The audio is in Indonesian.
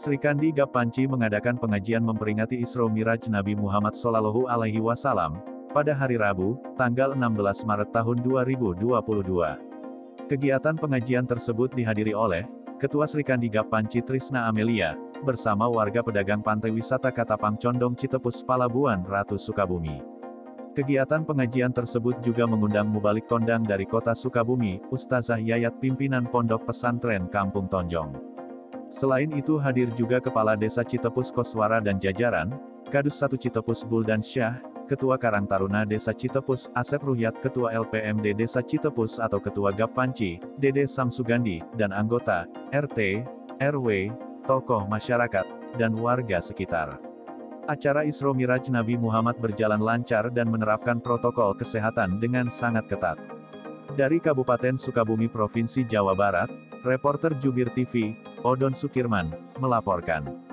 Sri Kandi Gap Panci mengadakan pengajian memperingati Isra Miraj Nabi Muhammad Sallallahu Alaihi Wasallam pada hari Rabu, tanggal 16 Maret tahun 2022. Kegiatan pengajian tersebut dihadiri oleh Ketua Sri Kandi Gap Panci Trisna Amelia, bersama warga pedagang pantai wisata Katapang Condong Citepus Palabuan Ratu Sukabumi. Kegiatan pengajian tersebut juga mengundang mubalik kondang dari kota Sukabumi, Ustazah Yayat pimpinan Pondok Pesantren Kampung Tonjong. Selain itu hadir juga Kepala Desa Citepus Koswara dan jajaran, Kadus 1 Citepus Buldan Syah, Ketua Karang Taruna Desa Citepus, Asep Ruhyat Ketua LPMD Desa Citepus atau Ketua GAP Panci, Dede Samsugandi, dan anggota, RT, RW, tokoh masyarakat, dan warga sekitar. Acara Isra Miraj Nabi Muhammad berjalan lancar dan menerapkan protokol kesehatan dengan sangat ketat. Dari Kabupaten Sukabumi Provinsi Jawa Barat, reporter Jubir TV, Odon Sukirman, melaporkan.